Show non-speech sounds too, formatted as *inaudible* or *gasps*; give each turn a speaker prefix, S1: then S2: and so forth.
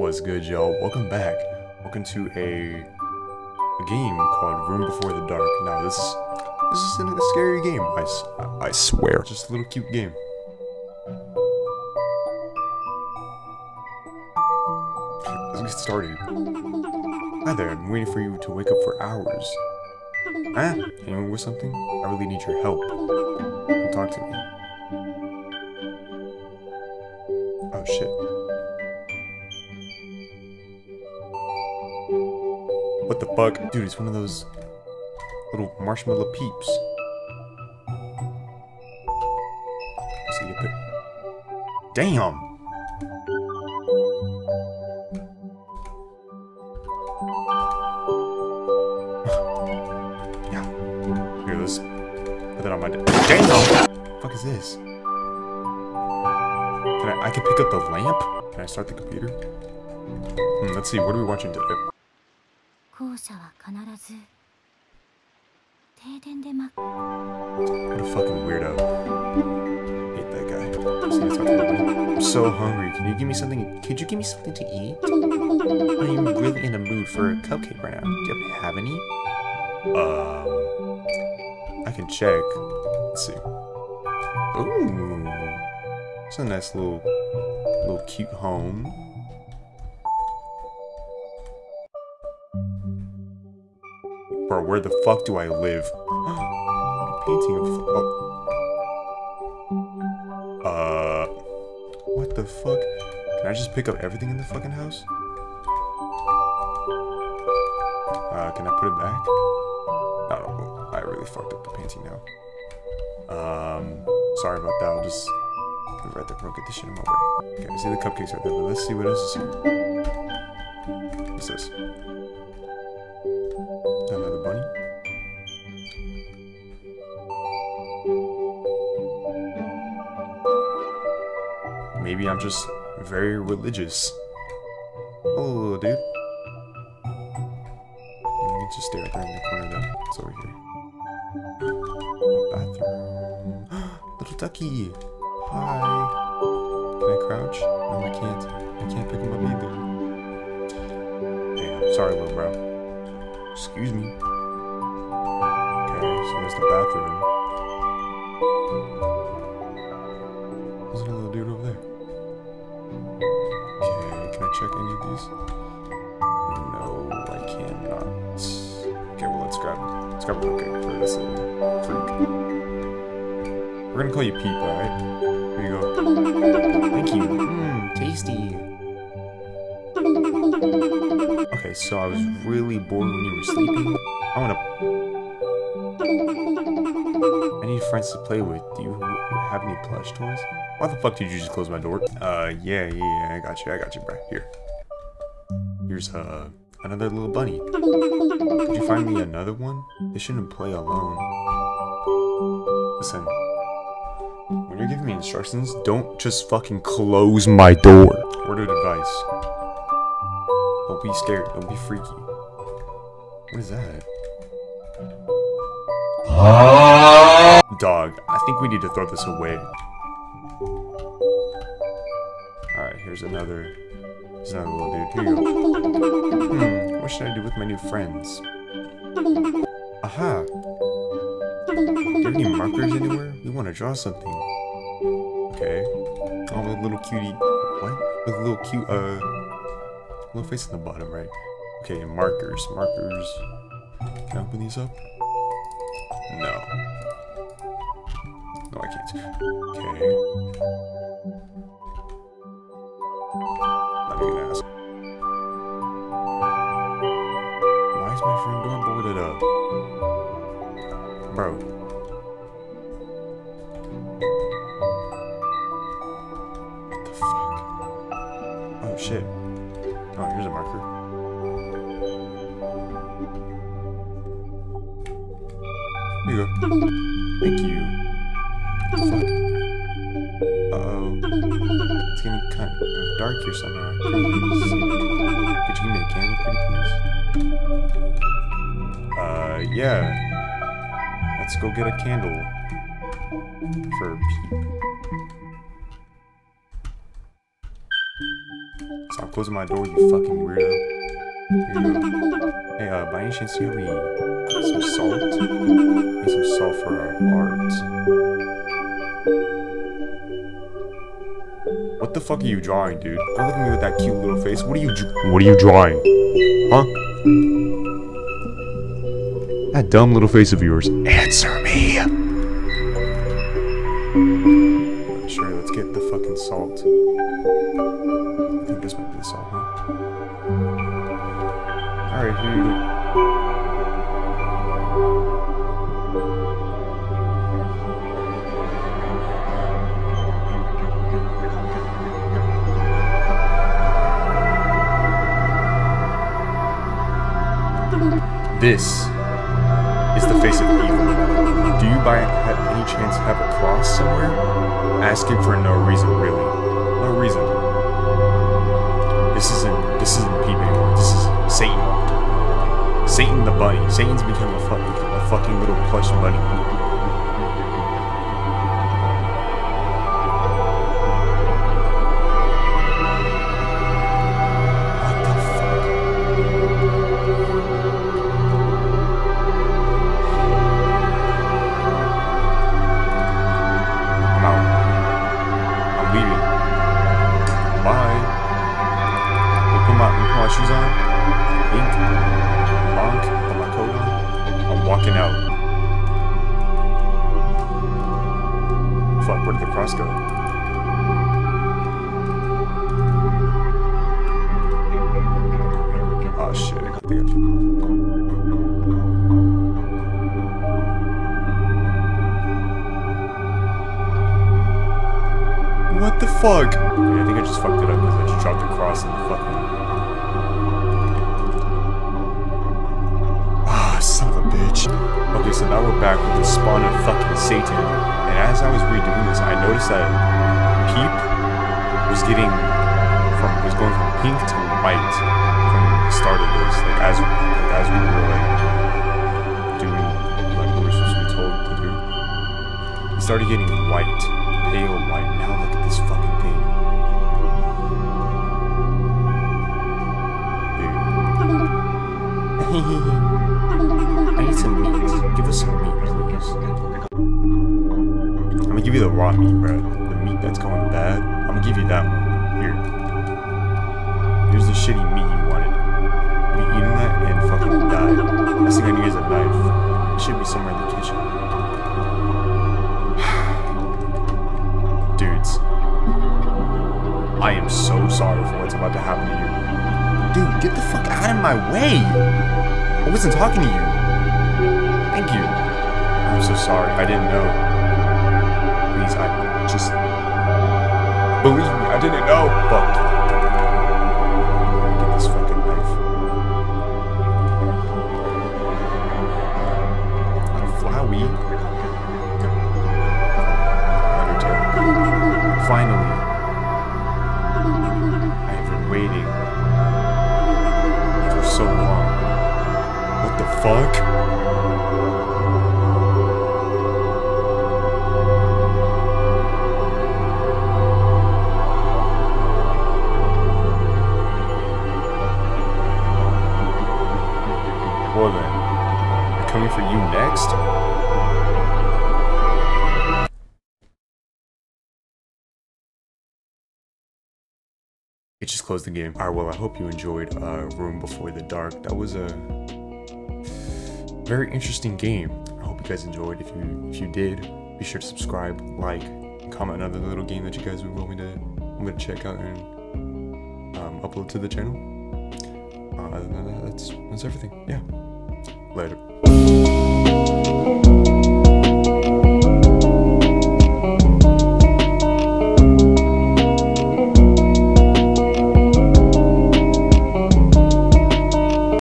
S1: What's good, y'all? Welcome back. Welcome to a, a game called Room Before the Dark. Now, this is this isn't a scary game. I I swear, just a little cute game. Let's get started. Hi there. I'm waiting for you to wake up for hours. Ah, anyone with something? I really need your help. Come talk to me. Oh shit. What the fuck? Dude, it's one of those little marshmallow peeps. See you pick. Damn! *laughs* yeah. Here, let's put that on my desk. Damn! fuck is this? Can I, I can pick up the lamp? Can I start the computer? Hmm, let's see, what are we watching today?
S2: 校舎は必ず停電でま
S1: What a fucking weirdo. Hate that guy. So let's talk to everybody. I'm so hungry. Can you give me something? Could you give me something to eat? I'm really in a mood for a cupcake right now. Do you have any? Um, I can check. Let's see. Ooh, it's a nice little, little cute home. Bro, where the fuck do I live? *gasps* painting of. Oh. Uh. What the fuck? Can I just pick up everything in the fucking house? Uh, can I put it back? No, I really fucked up the painting now. Um, sorry about that. I'll just it right there. Bro, get this shit in my way. Okay, I see the cupcakes right there, but let's see what else is here. What's this? Maybe I'm just very religious. Hello, dude. Let me just stay right there in the corner then. It's over here. Bathroom. *gasps* little ducky. Hi. Can I crouch? No, I can't. I can't pick him up either. Damn. Sorry, little bro. Excuse me. Okay, so there's the bathroom. There's another dude over there. Okay, can I check any of these? No, I cannot. Okay, well let's grab let's grab a cupcake for this little freak. We're gonna call you Peep, alright? Here you go. Thank you. Mmm, tasty. Okay, so I was really bored when you were sleeping. I wanna I need friends to play with. Do you have any plush toys? Why the fuck did you just close my door? Uh, yeah, yeah, yeah, I got you, I got you, bro. Here. Here's, uh, another little bunny. Could you find me another one? They shouldn't play alone. Listen. When you're giving me instructions, don't just fucking close my door. Word of advice. Don't be scared. Don't be freaky. What is that? Dog, I think we need to throw this away. Alright, here's another. Here's another little dude. Here. Hmm, what should I do with my new friends? Aha! Do any markers anywhere? We want to draw something. Okay. Oh, with a little cutie. What? With a little cute, uh. Little face in the bottom, right? Okay, markers. Markers. Can I open these up? No. No, I can't. Okay. Not even gonna ask. Why is my front door boarded up? Bro. Oh shit. Oh, here's a marker. You go. Thank you. Uh-oh. It's getting kind of dark here somehow. Could you give me a candle, pretty please? Uh, yeah. Let's go get a candle. For Peep. Stop closing my door, you fucking weirdo. Here. Hey, uh, by any chance, you some salt? Need some salt for art. What the fuck are you drawing, dude? Don't look at me with that cute little face. What are you? What are you drawing? Huh? That dumb little face of yours. Answer me. Sure, let's get the fucking salt. I think this might be the salt, huh? Alright, here you go. This is the face of evil. Do you by any chance have a cross somewhere? Asking for no reason, really. No reason. This isn't this isn't anymore. This is Satan. Satan the bunny. Satan's become a fucking a fucking little plush bunny. Walking out. Fuck, where did the cross go? Oh shit, I got the What the fuck? Yeah, I think I just fucked it up because I just dropped the cross in the fucking. So now we're back with the spawn of fucking Satan. And as I was redoing this, I noticed that Peep was getting from was going from pink to white from the start of this. Like as like as we were like doing like we were supposed to be told to do. He started getting white, pale white. Now look at this fucking raw meat, bro. The meat that's going bad. I'm gonna give you that one. Here. Here's the shitty meat you wanted. Be eating that and fucking die. Last thing I need is a knife. It should be somewhere in the kitchen. *sighs* Dudes. I am so sorry for what's about to happen to you. Dude, get the fuck out of my way! I wasn't talking to you. Thank you. I'm so sorry. I didn't know. Please, I just. Believe me, I didn't know. Fuck. Get this fucking knife. On a Flowey. Undertale. Finally. I have been waiting for so long. What the fuck? It just closed the game. Alright, well, I hope you enjoyed uh, Room Before the Dark. That was a very interesting game. I hope you guys enjoyed. If you if you did, be sure to subscribe, like, and comment another little game that you guys would want me to me to check out and um, upload to the channel. Uh, other than that, that's that's everything. Yeah. Later.